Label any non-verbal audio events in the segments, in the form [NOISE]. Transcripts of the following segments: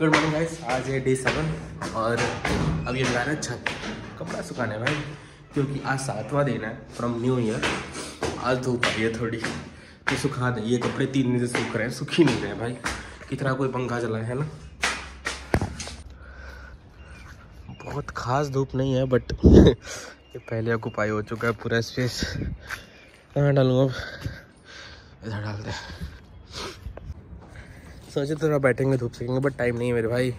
Good morning guys, आज है day seven और अब ये लगा छत कपड़ा सुखाने भाई, क्योंकि आज सातवां दिन है फ्रॉम न्यू ईयर आज धूप आई है थोड़ी तो सुखा दें, ये कपड़े तीन दिन से सूख रहे हैं, सूख ही नहीं रहे भाई। कितना कोई पंखा चला है ना? बहुत खास धूप नहीं है बट [LAUGHS] ये पहले ऑक्यूपाई हो चुका है, पूरा स्पेस कहाँ डालूँ अब। इधर डाल दे सोचे थोड़ा बैठेंगे, धूप सकेंगे बट टाइम नहीं है मेरे भाई।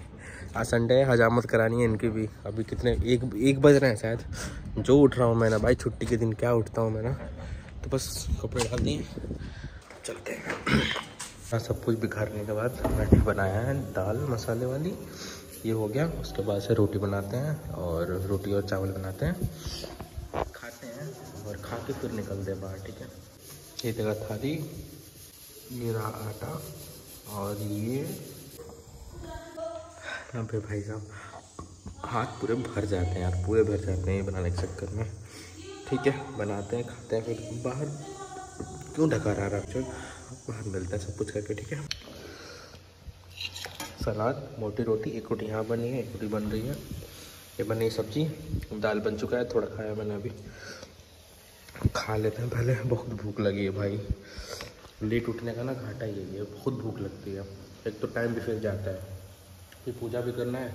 आज संडे है, हजामत करानी है इनकी भी। अभी कितने, एक एक बज रहे हैं शायद। जो उठ रहा हूँ मैं ना भाई, छुट्टी के दिन क्या उठता हूँ मैं ना। तो बस कपड़े डाल दिए चलते हैं। [CLEARS THROAT] हाँ सब कुछ बिखारने के बाद मैंने बनाया है, दाल, मसाले वाली। ये हो गया। उसके बाद से रोटी बनाते हैं और रोटी और चावल बनाते हैं। खाते हैं और खा के फिर निकलते हैं बाहर, ठीक है? ये जगह थाली, मेरा आटा और ये पे भाई साहब, हाथ पूरे भर जाते हैं यार, पूरे भर जाते हैं ये बनाने के चक्कर में। ठीक है, बनाते हैं, खाते हैं, फिर बाहर क्यों ढका रहा है आप बाहर मिलता है सब कुछ करके, ठीक है। सलाद, मोटी रोटी, एक रोटी यहाँ बनी है, एक रोटी बन रही है। ये बनी सब्ज़ी दाल बन चुका है, थोड़ा खाया मैंने अभी। खा लेते हैं पहले, बहुत भूख लगी है भाई। लेट उठने का ना घाटा ही है, बहुत भूख लगती है। एक तो टाइम भी फिर जाता है, फिर पूजा भी करना है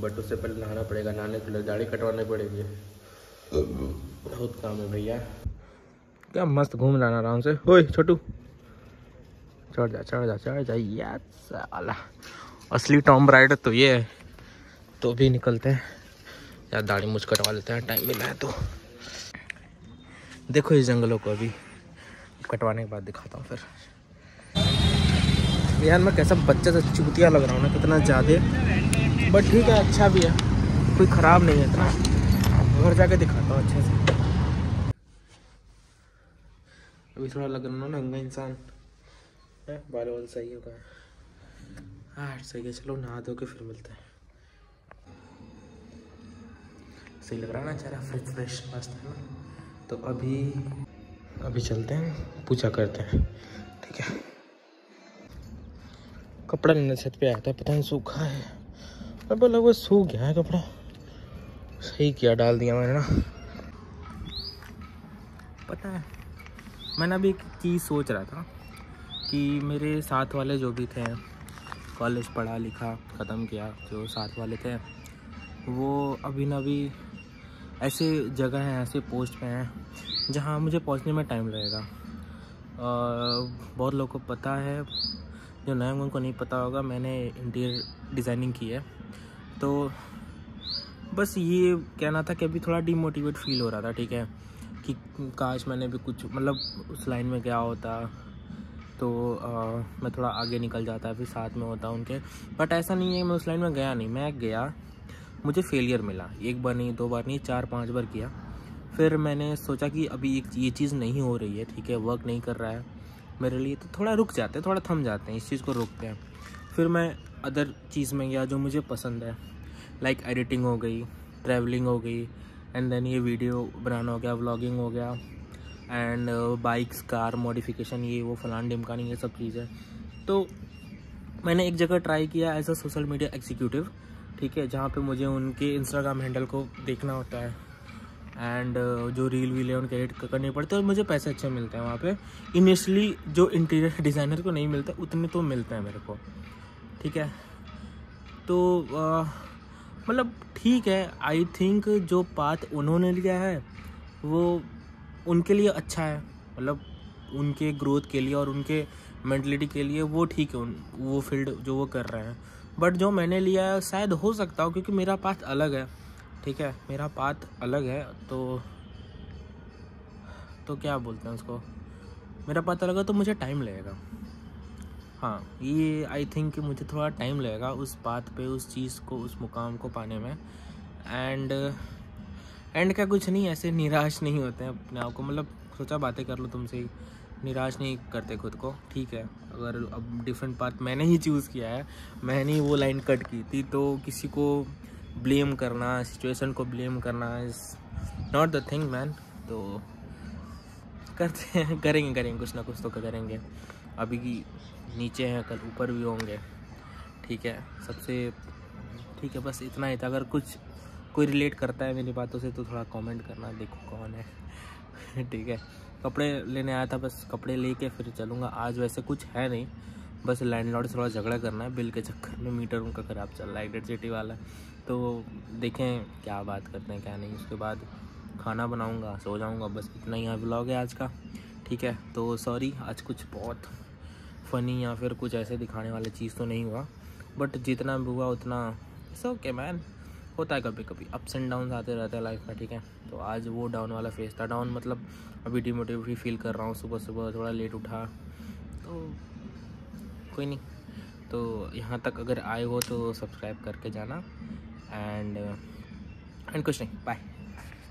बट उससे पहले नहाना पड़ेगा, नहाने के लिए दाढ़ी कटवानी पड़ेगी। बहुत काम है भैया। क्या मस्त घूम रहा ना आराम से। ओए, छोटू। चढ़ जा चढ़ जा चढ़ जा यार साला। असली टॉम राइडर तो ये है। तो भी निकलते हैं। यार दाढ़ी मुझ कटवा लेते हैं, टाइम मिला है तो। देखो इस जंगलों को अभी। कटवाने के बाद दिखाता हूँ फिर। यार, मैं कैसा बच्चा से चूतिया लग रहा हूँ ना, कितना ज़्यादा। बट ठीक है अच्छा भी है। कोई ख़राब नहीं है इतना। घर जाके दिखाता हूँ अच्छे से। अभी थोड़ा लग रहा ना, नंगा इंसान। है, बाल वाल सही होगा हाँ सही है, चलो नहा धो के फिर मिलते हैं। सही लग रहा है ना, चेहरा फ्रेश फ्रेश, मस्त है ना। तो अभी अभी चलते हैं, पूजा करते हैं, ठीक है? कपड़ा लेने छत पे आया था पता नहीं सूखा है। अब लगभग सूख गया है कपड़ा। सही किया, डाल दिया मैंने ना। पता है, मैंने अभी एक चीज़ सोच रहा था कि मेरे साथ वाले जो भी थे, कॉलेज पढ़ा लिखा, ख़त्म किया, जो साथ वाले थे, वो अभी न अभी ऐसे जगह हैं, ऐसे पोस्ट पे हैं जहाँ मुझे पहुँचने में टाइम लगेगा। बहुत लोगों को पता है जो नए उनको नहीं पता होगा मैंने इंटीरियर डिज़ाइनिंग की है। तो बस ये कहना था कि अभी थोड़ा डिमोटिवेट फील हो रहा था ठीक है? कि काश मैंने भी कुछ मतलब उस लाइन में गया होता तो आ, मैं थोड़ा आगे निकल जाता फिर साथ में होता उनके। बट ऐसा नहीं है मैं उस लाइन में गया नहीं मैं गया मुझे फेलियर मिला। एक बार नहीं दो बार नहीं चार पाँच बार किया। फिर मैंने सोचा कि अभी एक ये चीज़ नहीं हो रही है, ठीक है वर्क नहीं कर रहा है मेरे लिए तो थोड़ा रुक जाते हैं, थोड़ा थम जाते हैं, इस चीज़ को रोकते हैं। फिर मैं अदर चीज़ में गया जो मुझे पसंद है लाइक एडिटिंग हो गई ट्रैवलिंग हो गई एंड देन ये वीडियो बनाना हो गया व्लॉगिंग हो गया एंड बाइक्स कार मॉडिफिकेशन ये, वो, फलान डिमकानी ये सब चीज़। तो मैंने एक जगह ट्राई किया as a social media executive ठीक है, जहाँ पे मुझे उनके इंस्टाग्राम हैंडल को देखना होता है। एंड uh, जो रील वील है उनके एडिट करने पड़ते हैं और मुझे पैसे अच्छे मिलते हैं वहाँ पे। इनिशली जो इंटीरियर डिज़ाइनर [LAUGHS] को नहीं मिलता उतने तो मिलते हैं मेरे को। ठीक है? तो मतलब ठीक है आई थिंक जो पाथ उन्होंने लिया है वो उनके लिए अच्छा है। मतलब उनके ग्रोथ के लिए और उनके मेंटलिटी के लिए वो ठीक है वो फ़ील्ड जो वो कर रहे हैं। बट जो मैंने लिया है शायद हो सकता हो क्योंकि मेरा पाथ अलग है। ठीक है, मेरा पाथ अलग है तो तो क्या बोलते हैं उसको? मेरा पाथ अलग है तो मुझे टाइम लगेगा। हाँ ये आई थिंक कि मुझे थोड़ा टाइम लगेगा उस बात पे, उस चीज़ को, उस मुकाम को पाने में। एंड एंड का कुछ नहीं, ऐसे निराश नहीं होते हैं अपने आप को। मतलब सोचा बातें कर लो तुमसे ही, निराश नहीं करते खुद को। ठीक है, अगर अब डिफरेंट पाथ मैंने ही चूज़ किया है, मैंने ही वो लाइन कट की थी तो किसी को ब्लेम करना, सिचुएशन को ब्लेम करना is not the thing man तो करते हैं, करेंगे करेंगे, कुछ ना कुछ तो करेंगे। अभी की नीचे हैं, कल ऊपर भी होंगे। ठीक है, सबसे, ठीक है, बस इतना ही था। अगर कुछ, कोई रिलेट करता है मेरी बातों से तो थोड़ा कमेंट करना, देखो कौन है। [LAUGHS] ठीक है, कपड़े लेने आया था, बस कपड़े लेके फिर चलूँगा। आज वैसे कुछ है नहीं। बस लैंडलॉर्ड से थोड़ा झगड़ा करना है, बिल के चक्कर में मीटर उनका ख़राब चल रहा है इलेक्ट्रिसिटी वाला। तो देखें क्या बात करते हैं, क्या नहीं। उसके बाद खाना बनाऊँगा, सो जाऊँगा, बस इतना ही ब्लॉग है आज का। ठीक है तो सॉरी आज कुछ बहुत फ़नी या फिर कुछ ऐसे दिखाने वाली चीज़ तो नहीं हुआ। बट जितना भी हुआ, उतना सो ओके मैन होता है कभी कभी अप्स एंड डाउन आते रहते हैं लाइफ में, ठीक है। तो आज वो डाउन वाला फेस था। डाउन मतलब अभी डिमोटिव भी फील कर रहा हूँ सुबह सुबह थोड़ा लेट उठा। तो कोई नहीं। तो यहाँ तक अगर आए हो तो सब्सक्राइब करके जाना। एंड एंड कुछ नहीं। बाय